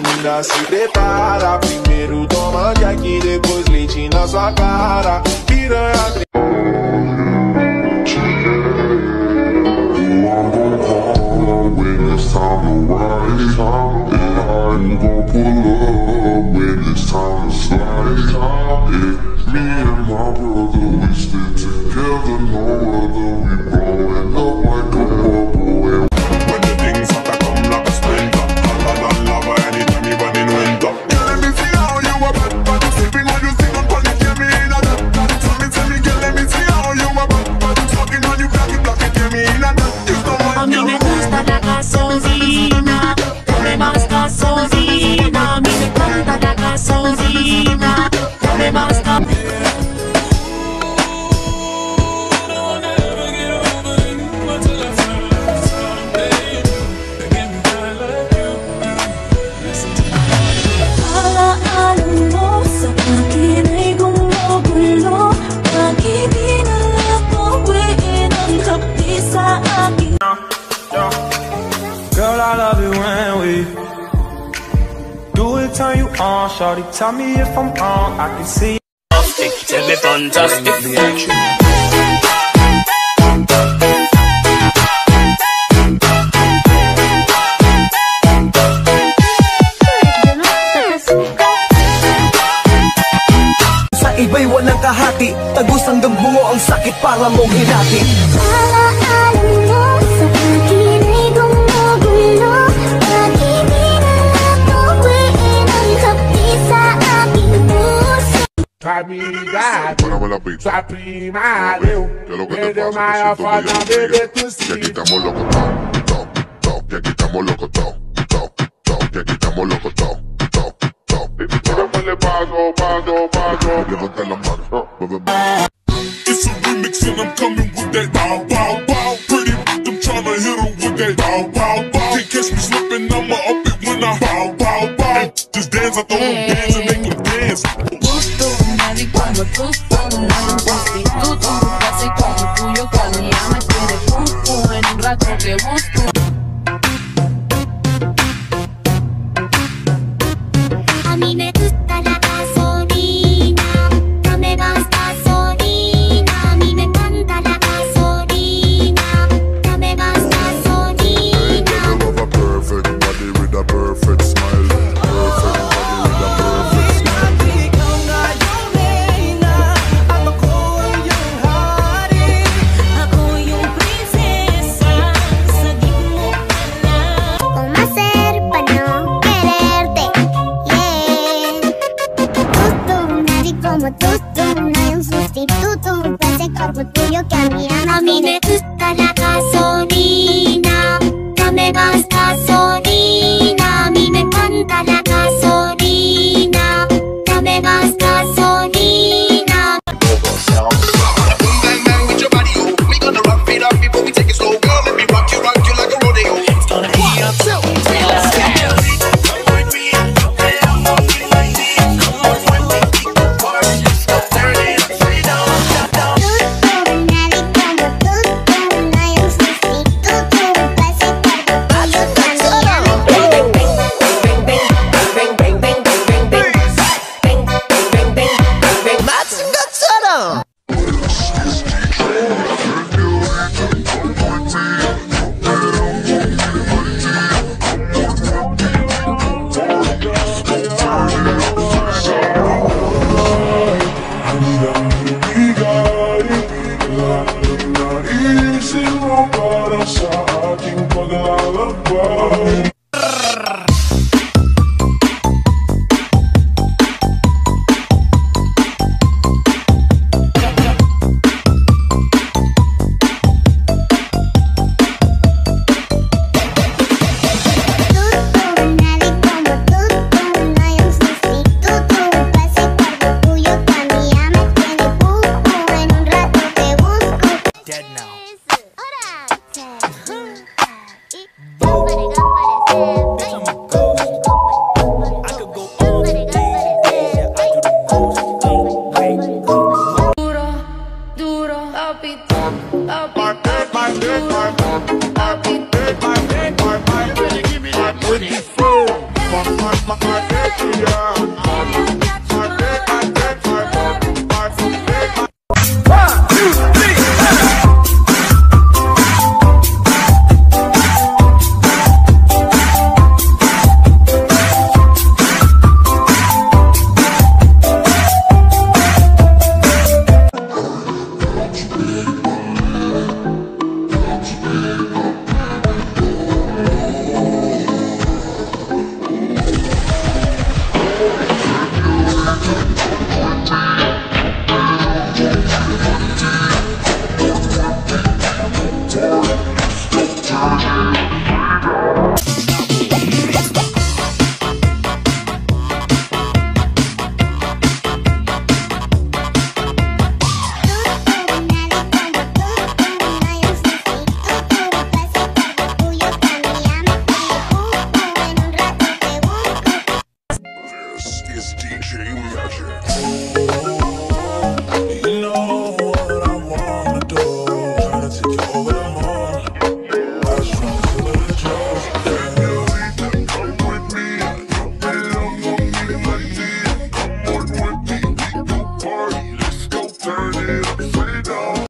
menina se prepara Primeiro toma de aqui, depois leite na sua cara Piranha when it's time do it, turn you on. Shorty, tell me if I'm wrong. I can see. Tell me fantastic. Sa iba'y walang kahati Tagos hanggang bungo ang sakit para mong hinati Párame la pizza. Que lo que te pasa, que siento que yo no llego. Que aquí estamos locos todos, todos, todos. Que aquí estamos locos todos, todos, todos. Que aquí estamos locos todos, todos, todos. Páramele paso, paso, paso. Levanta la mano, bebé. It's a remix and I'm coming with that bow, bow, bow. Pretty I'm tryna hit her with that bow, bow, bow. Can't catch me slipping, I'ma up it when I bow, bow, bow. Just dance, I throw tuyo cuando ya me quiere pum pum En un rato te busco. A mí me gusta la With the flow, from my head my, your